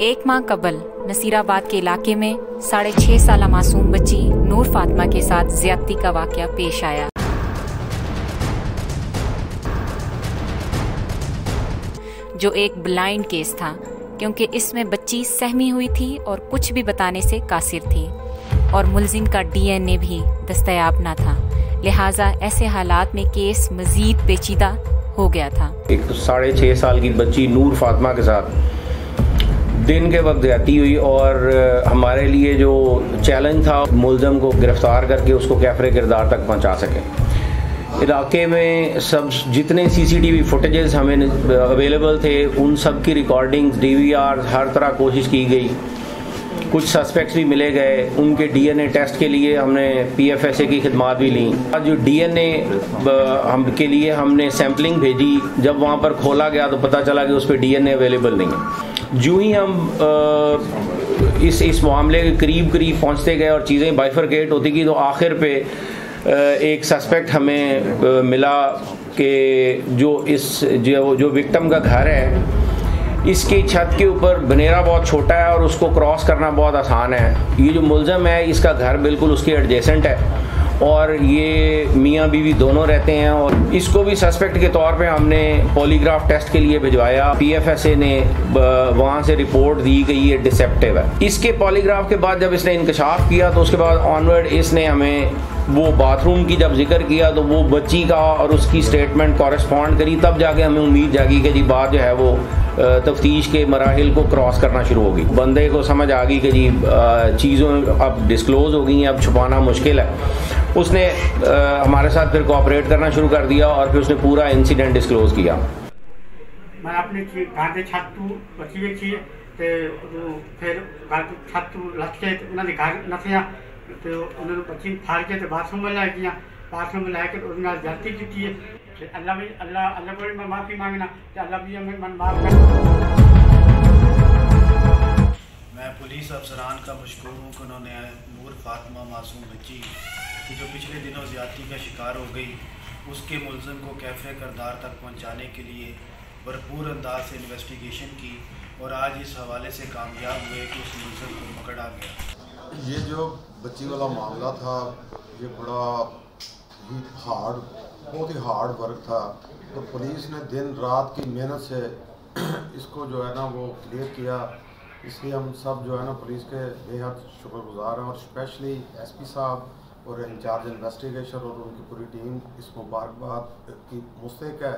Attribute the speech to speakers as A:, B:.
A: ایک ماہ قبل نصیر آباد کے علاقے میں ساڑھے چھ سالہ معصوم بچی نور فاطمہ کے ساتھ زیادتی کا واقعہ پیش آیا۔ جو ایک بلائنڈ کیس تھا، کیونکہ اس میں بچی سہمی ہوئی تھی اور کچھ بھی بتانے سے قاصر تھی، اور ملزم کا ڈی این اے بھی دستیاب نہ تھا، لہٰذا ایسے حالات میں کیس مزید پیچیدہ ہو گیا تھا۔
B: ایک ساڑھے چھ سال کی بچی نور فاطمہ کے ساتھ دن کے وقت زیادتی ہوئی اور ہمارے لیے جو چیلنج تھا ملزم کو گرفتار کر کے اس کو کیفرے کردار تک پہنچا سکیں علاقے میں سب جتنے C C T V footages ہمیں اویلیبل تھے، ان سب کی ریکارڈنگ ڈی وی آر ہر طرح کوشش کی گئی۔ کچھ سسپیکٹس بھی ملے گئے۔ ان کے ڈی این اے ٹیسٹ کے لیے ہم نے پی ایف ایس اے کی خدمات بھی لیں۔ جو ڈی این اے ہم کے لیے ہم نے سیمپلنگ بھیجی۔ جب وہاں پر کھولا گیا تو پتہ چلا کہ اس پہ ڈی این اے اویلیبل نہیں ہے۔ جو ہی ہم اس اس معاملے کے قریب قریب پہنچتے گئے اور چیزیں بائفرکیٹ ہوتی گئی، تو آخر پہ ایک سسپیکٹ ہمیں ملا کہ جو اس، جو جو وکٹم کا گھر ہے، اس کی چھت کے اوپر بنیرا بہت چھوٹا ہے اور اس کو کراس کرنا بہت آسان ہے۔ یہ جو ملزم ہے، اس کا گھر بالکل اس کے ایڈجیسنٹ ہے۔ اور یہ میاں بیوی دونوں رہتے ہیں اور اس کو بھی سسپیکٹ کے طور پہ ہم نے پولیگراف ٹیسٹ کے لیے بھجوایا۔ پی ایف ایس اے نے وہاں سے رپورٹ دی کہ یہ ڈسیپٹیو ہے۔ اس کے پولیگراف کے بعد جب اس نے انکشاف کیا تو اس کے بعد آنورڈ اس نے ہمیں وہ باتھ روم کی جب ذکر کیا تو وہ بچی کا اور اس کی سٹیٹمنٹ کورسپونڈ کری، تب جا کے ہمیں امید جاگی کہ جی بات جو ہے وہ تفتیش کے مراحل کو کراس کرنا شروع ہوگی بندے کو سمجھ آ گئی کہ جی چیزوں اب ڈسکلوز ہو گئی ہیں، اب چھپانا مشکل ہے۔ اس نے ہمارے ساتھ پھر کوآپریٹ کرنا شروع کر دیا اور پھر اس نے پورا انسیڈنٹ ڈسکلوز کیا۔
C: میں اپنی گھر چھت بچی پھر گھر چھت لٹ کے انہاں دے گھر نسیا تے انہاں نوں بچی پھاڑ کے تے باتھ روم لے گیا باتھ روم لے کے انہاں نال جلتی کہ اللہ بھی اللہ اللہ کو میں معافی مانگنا، کہ اللہ بھی ہمیں من معاف کر
D: میں پولیس افسران کا مشکور ہوں کہ انہوں نے نور فاطمہ معصوم بچی، کہ جو پچھلے دنوں زیادتی کا شکار ہو گئی، اس کے ملزم کو کیفے کردار تک پہنچانے کے لیے بھرپور انداز سے انویسٹیگیشن کی اور آج اس حوالے سے کامیاب ہوئے کہ اس ملزم کو پکڑا گیا۔
E: یہ جو بچی والا معاملہ تھا، یہ بڑا ہی ہارڈ بہت ہی ہارڈ ورک تھا۔ تو پولیس نے دن رات کی محنت سے اس کو جو ہے نا وہ کلیئر کیا۔ اس لیے ہم سب جو ہے نا پولیس کے بے حد شکر گزار ہیں اور اسپیشلی ایس پی صاحب اور انچارج انویسٹیگیشن اور ان کی پوری ٹیم اس مبارکباد کی مستحق ہے۔